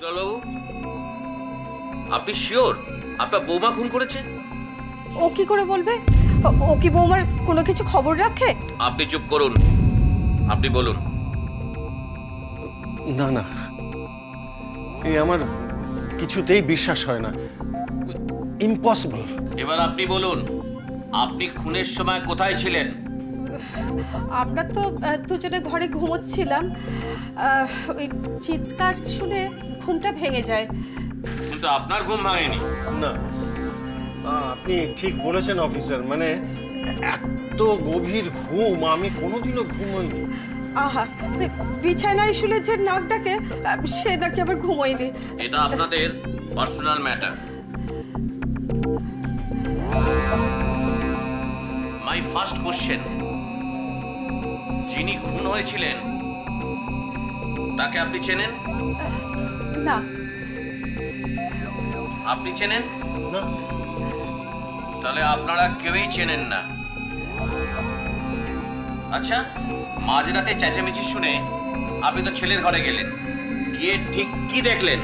দুলালবাবু আপনি শিওর? আপনার বৌমা খুন করেছে? ও কি করে বলবে? ও- কি বৌমার কোনো কিছু খবর রাখে? আপনি চুপ করুন। আপনি বলুন। না না। এই আমার কিছুতেই বিশ্বাস হয় না। ইম্পসিবল এবার আপনি বলুন আপনি খুনের সময় কোথায় ছিলেন? আমরা তো দুজনে ঘরে ঘুমোচ্ছিলাম। ওই চিৎকার শুনে ঘুমটা ভেঙে যায়। কিন্তু আপনার ঘুম ভাঙেনি। না। আপনি ঠিক বলেছেন অফিসার। মানে এত গভীর ঘুম আমি কোনোদিনও ঘুমোইনি। আহা বিছানায় শুলে যে নাক ডাকে সে নাকি আবার ঘুমোয়নি। এটা আপনাদের personal matter. My first question. যিনি খুন হয়েছিলেন তাকে আপনি চেনেন? না। আপনি চেনেন? না। তাহলে আপনারা কেউই চেনেন না। আচ্ছা মাঝরাতে চেঁচামেচি শুনে আপনি তো ছেলের ঘরে গেলেন। গিয়ে ঠিক কি দেখলেন?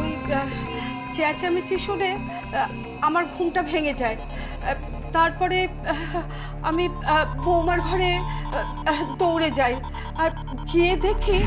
ওই চেঁচামেচি শুনে আমার ঘুমটা ভেঙে যায়। তারপরে আমি বৌমার ঘরে দৌড়ে যাই। আর গিয়ে দেখি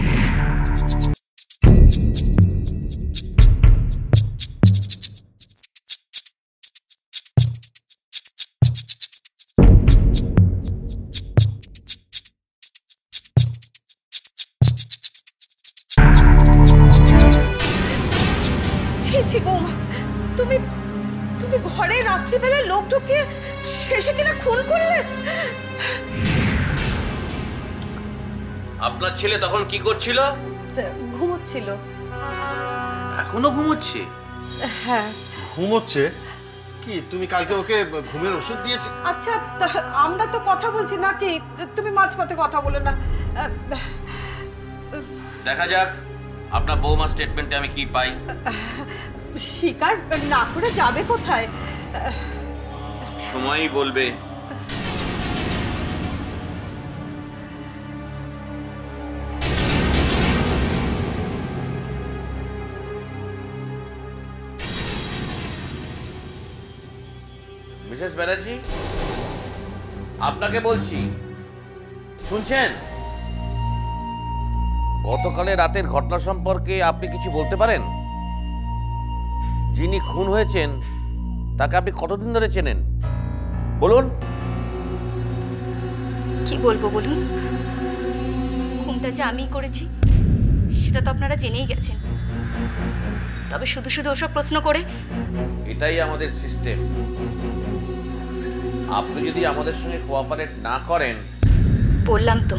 ছি ছি বৌমা। তুমি তুমি ঘরে রাত্রিবেলা লোক ঢুকিয়ে শেষে কিনা খুন করলে? আপনার ছেলে তখন কি করছিল? ঘুমোচ্ছিল। এখনও ঘুমোচ্ছে? হ্যাঁ। ঘুমোচ্ছে? কি তুমি কালকে ওকে ঘুমের ওষুধ দিয়েছি? আচ্ছা তা- আমরা তো কথা বলছি নাকি তুমি মাঝপথে কথা বলে না। দেখা যাক আপনার বৌমা স্টেটমেন্টে আমি কি পাই। স্বীকার না করে যাবে কোথায়? সময়ই বলবে। মিসেস ব্যানার্জি আপনাকে বলছি শুনছেন? গতকালে রাতের ঘটনা সম্পর্কে আপনি কিছু বলতে পারেন? যিনি খুন হয়েছেন তাকে আপনি কতদিন ধরে চেনেন? বলুন। কি বলব বলুন? খুনটা যে আমিই করেছি সেটা তো আপনারা জেনেই গেছেন। তবে শুধু শুধু ওসব প্রশ্ন করে। এটাই আমাদের সিস্টেম। আপনি যদি আমাদের সঙ্গে কোঅপারেট না করেন। বললাম তো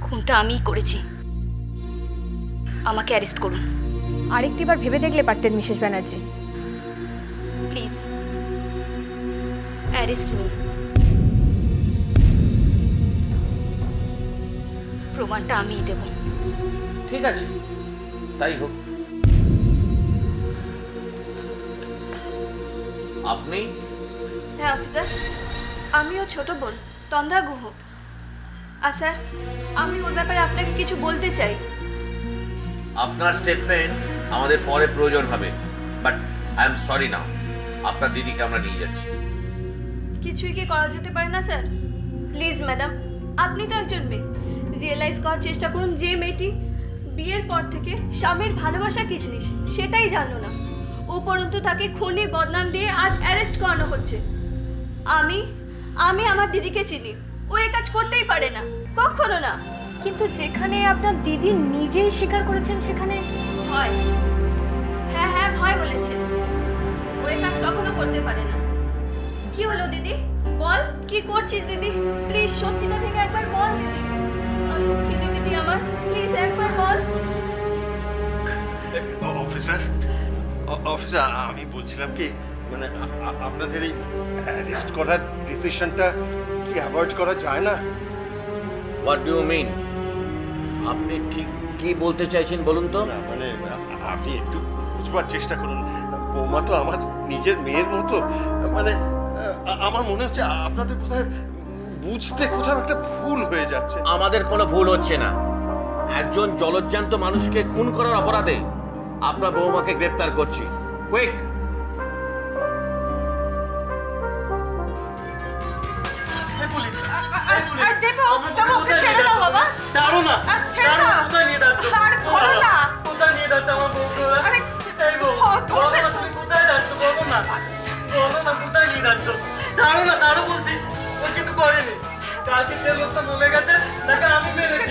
খুনটা আমিই করেছি। আমাকে অ্যারেস্ট করুন। আরেকটিবার ভেবে দেখলে পারতেন Mrs Banerjee. Please arrest me প্রমাণটা আমিই দেব। ঠিক আছে তাই হোক। আপনি? হ্যাঁ অফিসার। আমিও ছোট বোন তন্দ্রা গুহ আর স্যার আমি ওর ব্যাপারে আপনাকে কিছু বলতে চাই। আপনার স্টেটমেন্ট আমাদের পরে প্রয়োজন হবে। But I am sorry now আপনার দিদিকে আমরা নিয়ে যাচ্ছি। কিছুই কি করা যেতে পারে না, স্যার? প্লিজ ম্যাডাম আপনি তো একজন মেয়ে। রিয়েলাইজ করার চেষ্টা করুন যে মেয়েটি বিয়ের পর থেকে স্বামীর ভালোবাসা কি জিনিস, সেটাই জানলো না। উপরন্তু তাকে খুনি, বদনাম দিয়ে আজ অ্যারেস্ট করানো হচ্ছে। আমি আমি আমার দিদিকে চিনি। ও এ কাজ করতেই পারে না। কখনো না। কিন্তু যেখানে আপনার দিদি নিজেই স্বীকার করেছেন সেখানে? ভয়। হ্যাঁ হ্যাঁ ভয় বলেছে। ওই কাজ কখনো করতে পারে না। কি হলো দিদি? বল কি করছিস দিদি? প্লিজ সত্যিটা ভেঙে একবার বল দিদি। আর লক্ষ্মী দিদিটি আমার প্লিজ একবার বল। অফিসার? অফিসার আমি বলছিলাম কি মানে আপনাদের এই অ্যারেস্ট করার ডিসিশনটা কি অ্যাভয়েড করা যায় না? হোয়াট ডু ইউ মিন আপনি ঠিক কি বলতে চাইছেন বলুন তো? না মানে আপনি একটু বুঝবার চেষ্টা করুন। বৌমা তো আমার নিজের মেয়ের মতো। মানে আমার মনে হচ্ছে আপনাদের বোধহয় বুঝতে কোথাও একটা ভুল হয়ে যাচ্ছে। আমাদের কোনো ভুল হচ্ছে না। একজন জলজ্যান্ত মানুষকে খুন করার অপরাধে আপনার বৌমাকে গ্রেফতার করছি। কুইক পুলিশ, দেবো, ওকে কোথায় ছেড়ে নিয়ে দাও বাবা। ছাড়ো না, ছেড়ে দাও। কোথায় নিয়ে যাচ্ছ? আর ধরো না। কোথায় নিয়ে যাচ্ছ আমার বউকে? আরে, এই বউ, বলো না, তুমি কোথায় যাচ্ছ? বলো না। বলো না, কোথায় নিয়ে যাচ্ছ? ছাড়ো না, ছাড়ো বলছি। ও কিছু করেনি। কালকে যে লোকটা মরে গেছে, তাকে আমি বলছো